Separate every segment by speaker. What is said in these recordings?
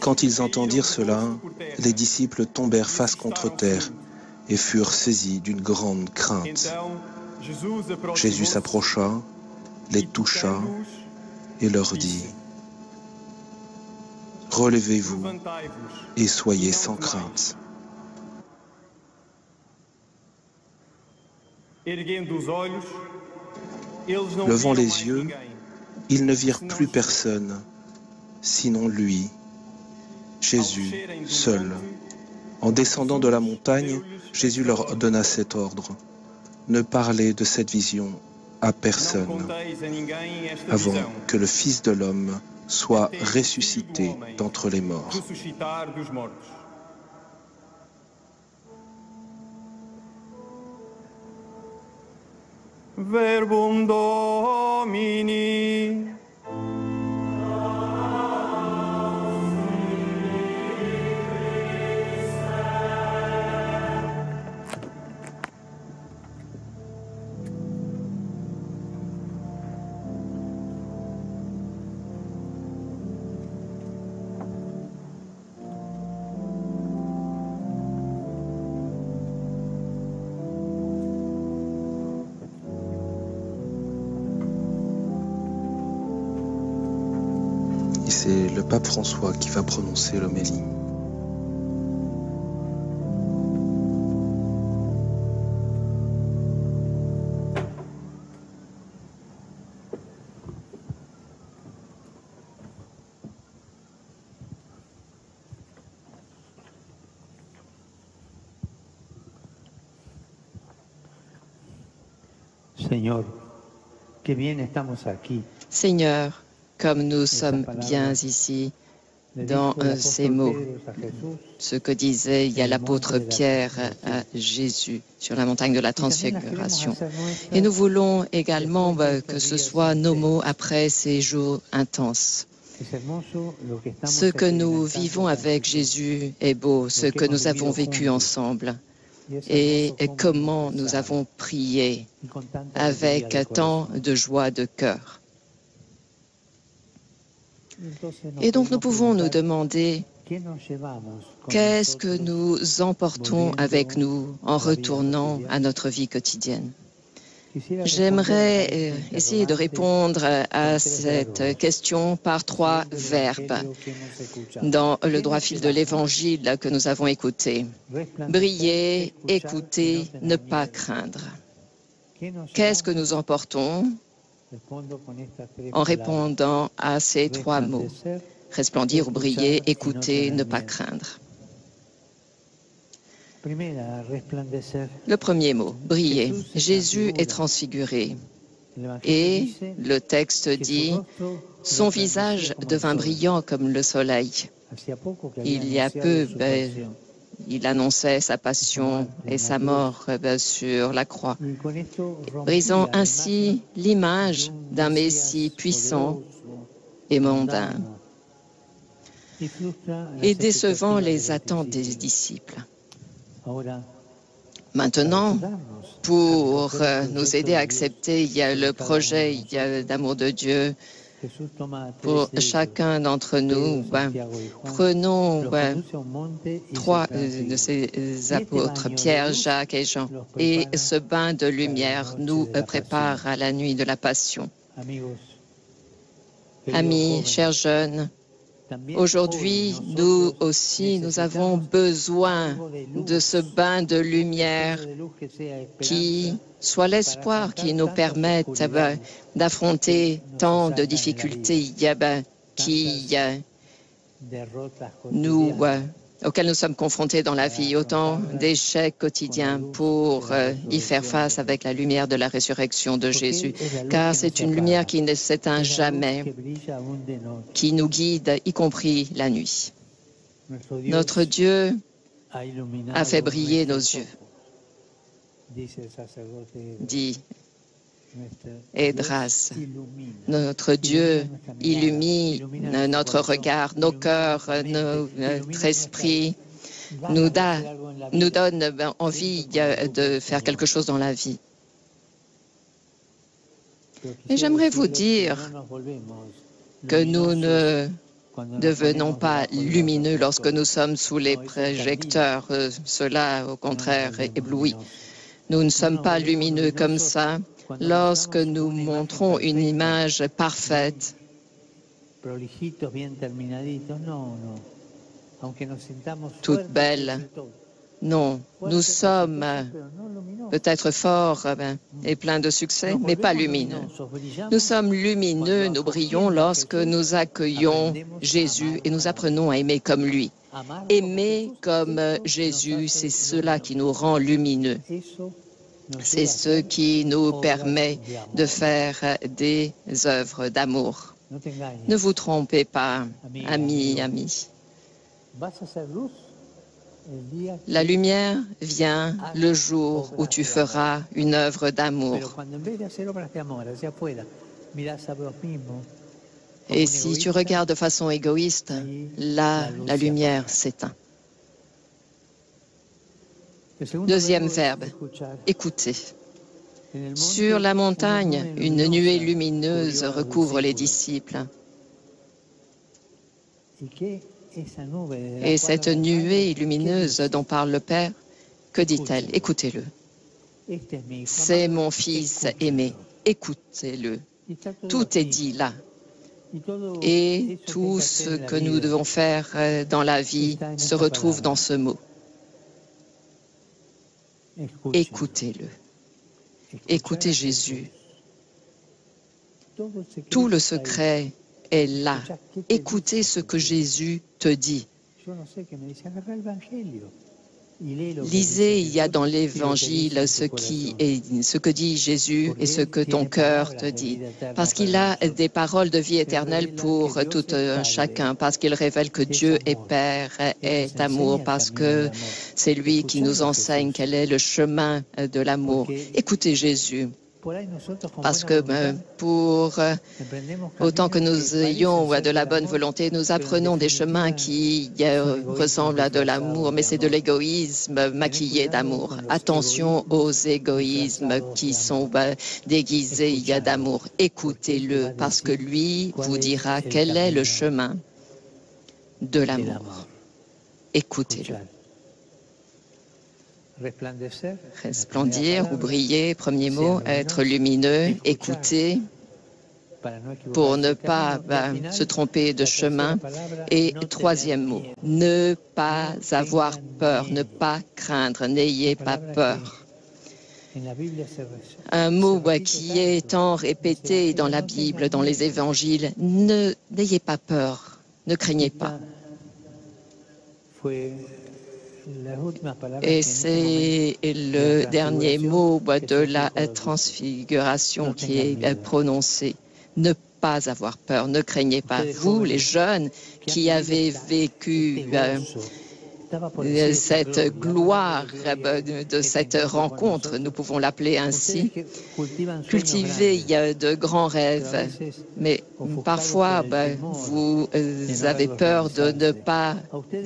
Speaker 1: Quand ils entendirent cela, les disciples tombèrent face contre terre et furent saisis d'une grande crainte. Jésus s'approcha, les toucha et leur dit, Relevez-vous et soyez sans crainte. Levant les yeux, ils ne virent plus personne, sinon lui, Jésus, seul. En descendant de la montagne, Jésus leur donna cet ordre. Ne parlez de cette vision à personne avant que le Fils de l'homme soit ressuscité d'entre les morts.
Speaker 2: verbum Domini.
Speaker 1: C'est le pape François qui va prononcer l'homélie.
Speaker 3: Señor, qué bien estamos aquí.
Speaker 4: Seigneur, comme nous sommes bien ici, dans ces mots, ce que disait il y a l'apôtre Pierre à Jésus sur la montagne de la transfiguration. Et nous voulons également bah, que ce soit nos mots après ces jours intenses. Ce que nous vivons avec Jésus est beau, ce que nous avons vécu ensemble. Et comment nous avons prié avec tant de joie de cœur. Et donc nous pouvons nous demander qu'est-ce que nous emportons avec nous en retournant à notre vie quotidienne? J'aimerais euh, essayer de répondre à cette question par trois verbes dans le droit fil de l'évangile que nous avons écouté. Briller, écouter, ne pas craindre. Qu'est-ce que nous emportons en répondant à ces trois mots Resplendir ou briller, écouter, ne pas craindre. Le premier mot, briller. Jésus est transfiguré. Et le texte dit, son visage devint brillant comme le soleil. Il y a peu, ben, il annonçait sa passion et sa mort ben, sur la croix, brisant ainsi l'image d'un Messie puissant et mondain et décevant les attentes des disciples. Maintenant, pour euh, nous aider à accepter le projet d'amour de Dieu pour chacun d'entre nous, ben, prenons ben, trois euh, de ces apôtres, Pierre, Jacques et Jean, et ce bain de lumière nous prépare à la nuit de la Passion. Amis, chers jeunes, Aujourd'hui, nous aussi, nous avons besoin de ce bain de lumière qui soit l'espoir qui nous permette eh ben, d'affronter tant de difficultés. Eh ben, qui nous auxquels nous sommes confrontés dans la vie, autant d'échecs quotidiens pour euh, y faire face avec la lumière de la résurrection de Jésus, car c'est une lumière qui ne s'éteint jamais, qui nous guide, y compris la nuit. Notre Dieu a fait briller nos yeux, dit Edras. Notre Dieu illumine notre regard, nos cœurs, notre esprit, nous, nous donne ben, envie de faire quelque chose dans la vie. Et j'aimerais vous dire que nous ne devenons pas lumineux lorsque nous sommes sous les projecteurs. Euh, cela, au contraire, éblouit. Nous ne sommes pas lumineux comme ça lorsque nous montrons une image parfaite. Toute belle. Non, nous sommes peut-être forts euh, ben, et pleins de succès, mais pas lumineux. Nous sommes lumineux, nous brillons lorsque nous accueillons Jésus et nous apprenons à aimer comme lui. Aimer comme Jésus, c'est cela qui nous rend lumineux. C'est ce qui nous permet de faire des œuvres d'amour. Ne vous trompez pas, amis, amis. La lumière vient le jour où tu feras une œuvre d'amour. Et si tu regardes de façon égoïste, là, la lumière s'éteint. Deuxième verbe, écouter. Sur la montagne, une nuée lumineuse recouvre les disciples. Et cette nuée lumineuse dont parle le Père, que dit-elle? Écoutez-le. C'est mon fils aimé, écoutez-le. Tout est dit là. Et tout ce que nous devons faire euh, dans la vie se retrouve dans ce mot. Écoutez-le. Écoutez Jésus. Tout le secret est là. Écoutez ce que Jésus te dit. Lisez, il y a dans l'Évangile ce, qui est, ce que dit Jésus et ce que ton cœur te dit. Parce qu'il a des paroles de vie éternelle pour tout chacun, parce qu'il révèle que Dieu est Père, est amour, parce que c'est lui qui nous enseigne quel est le chemin de l'amour. Écoutez Jésus. Parce que ben, pour euh, autant que nous ayons de la bonne volonté, nous apprenons des chemins qui euh, ressemblent à de l'amour, mais c'est de l'égoïsme maquillé d'amour. Attention aux égoïsmes qui sont ben, déguisés d'amour. Écoutez-le, parce que lui vous dira quel est le chemin de l'amour. Écoutez-le. Resplendir ou briller, premier mot, être lumineux, écouter. pour ne pas ben, se tromper de chemin. Et troisième mot, ne pas avoir peur, ne pas craindre, n'ayez pas peur. Un mot qui est tant répété dans la Bible, dans les évangiles, n'ayez pas peur, ne craignez pas. Et c'est le dernier mot de la transfiguration qui est prononcé. Ne pas avoir peur, ne craignez pas. Vous, les jeunes qui avez vécu euh, cette gloire de cette rencontre, nous pouvons l'appeler ainsi, cultiver de grands rêves, mais parfois ben, vous avez peur de ne pas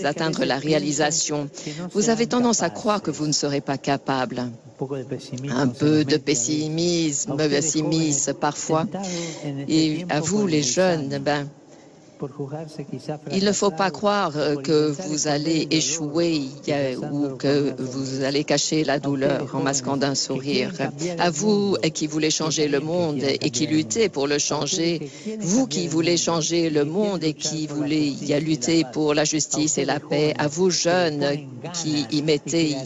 Speaker 4: atteindre la réalisation. Vous avez tendance à croire que vous ne serez pas capable. Un peu de pessimisme, pessimisme parfois. Et à vous, les jeunes, ben, il ne faut pas croire euh, que vous allez échouer ou que vous allez cacher la douleur en masquant d'un sourire. À vous qui voulez changer le monde et qui luttez pour le changer, vous qui voulez changer le monde et qui voulez y lutter pour la justice et la paix, à vous jeunes qui y mettez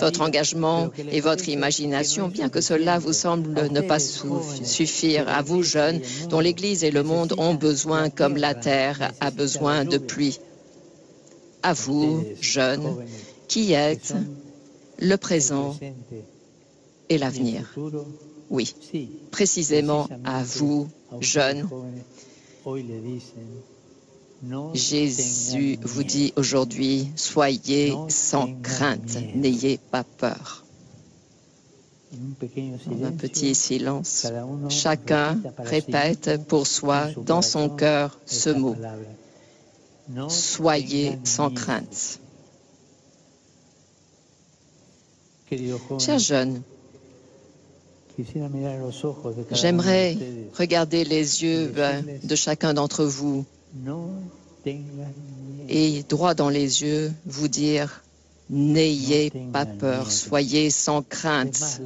Speaker 4: votre engagement et votre imagination, bien que cela vous semble ne pas suffire, à vous jeunes dont l'Église et le monde ont besoin comme terre a besoin de pluie. À vous, jeunes, qui êtes le présent et l'avenir. Oui, précisément à vous, jeunes. Jésus vous dit aujourd'hui, soyez sans crainte, n'ayez pas peur. Un petit silence, chacun répète pour soi dans son cœur ce mot. Soyez sans crainte. Chers jeunes, J'aimerais regarder les yeux de chacun d'entre vous. Et droit dans les yeux vous dire, n'ayez pas peur, soyez sans crainte.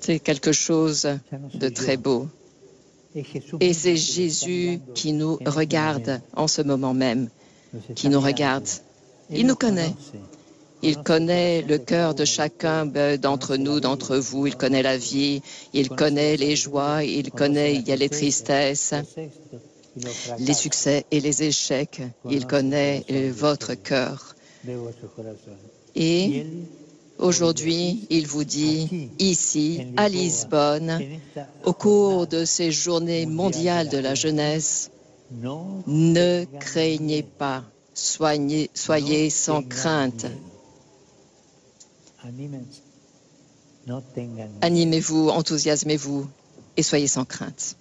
Speaker 4: C'est quelque chose de très beau. Et c'est Jésus qui nous regarde en ce moment même, qui nous regarde. Il nous connaît. Il connaît le cœur de chacun d'entre nous, d'entre vous. Il connaît la vie, il connaît les joies, il connaît il y a les tristesses, les succès et les échecs. Il connaît votre cœur. Et aujourd'hui, il vous dit, ici, à Lisbonne, au cours de ces journées mondiales de la jeunesse, ne craignez pas, soignez, soyez sans crainte. Animez-vous, enthousiasmez-vous et soyez sans crainte.